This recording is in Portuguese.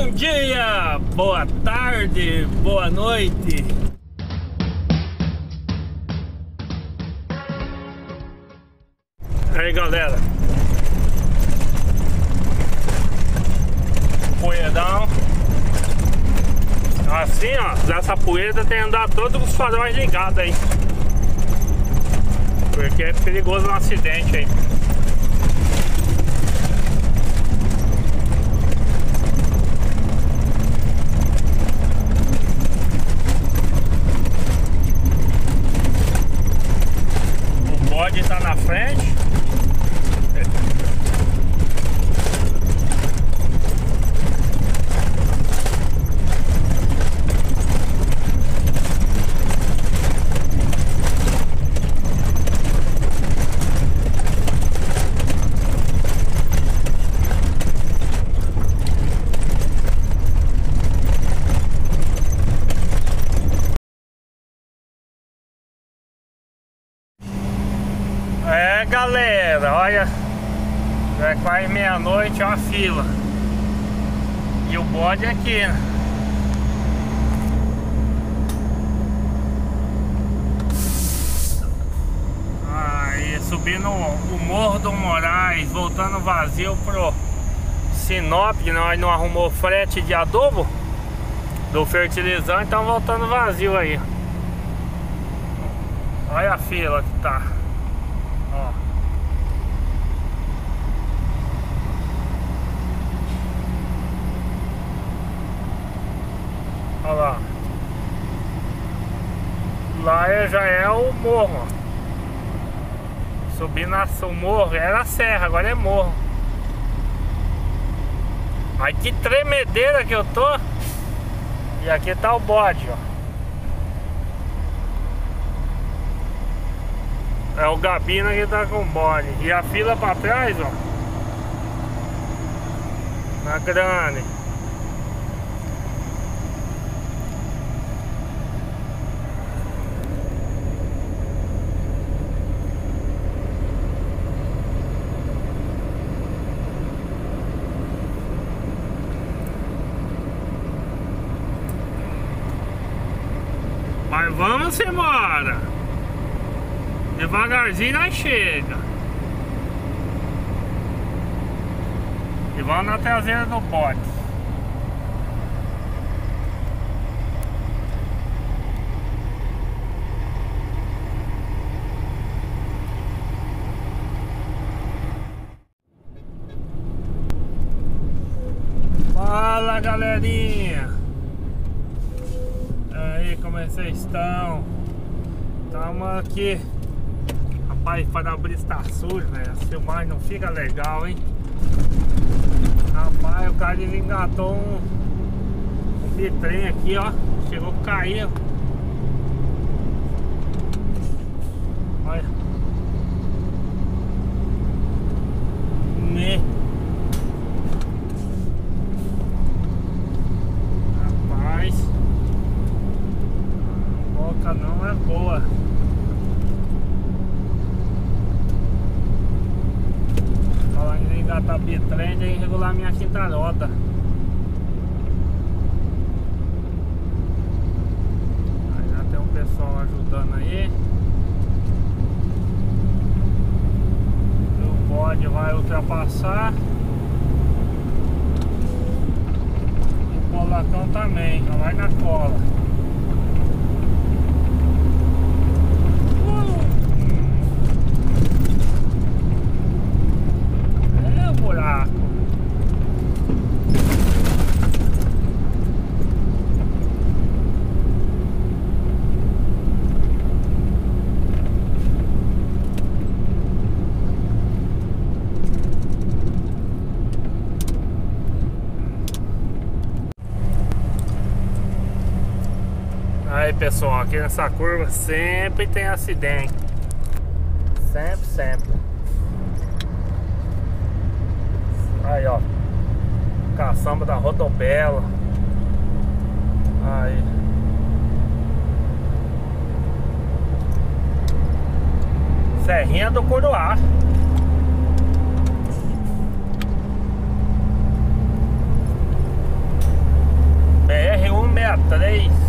Bom dia, boa tarde, boa noite. Aí galera, poeirão. Assim ó, nessa poeira tem que andar todos os faróis ligados aí. Porque é perigoso um acidente aí. Bode tá na frente. É galera, olha. Já é quase meia-noite, ó a fila. E o bode aqui, né? Aí subindo o Morro do Moraes Voltando vazio pro Sinop Que nós não arrumou frete de adubo Do fertilizante Então voltando vazio aí. Olha a fila que tá Ó. Olha lá. Lá é- já é o morro. Subindo a- o morro, era a serra, agora é morro. Ai que tremedeira que eu tô. E aqui tá o bode, ó. É o Gabina que tá com bode. E a fila pra trás, ó. Na grande. Mas vamos embora. Devagarzinho nós chega. E vamos na traseira do pote. Fala galerinha! Aí, como é que vocês estão? Estamos aqui Rapaz, para-brisa tá sujo, velho. A filmagem não fica legal, hein? Rapaz, o cara desengatou um, um bitrem aqui, ó. Chegou a cair. Olha. Me. Rapaz. A boca não é boa. Bitrem, tem que regular minha quinta. Aí já tem um pessoal ajudando aí. O bode vai ultrapassar. E o polacão também, já vai na cola. É o buraco. Aí pessoal, aqui nessa curva sempre tem acidente. Sempre, sempre. Aí ó. Caçamba da Rodobela. Aí. Serrinha do Coroá. três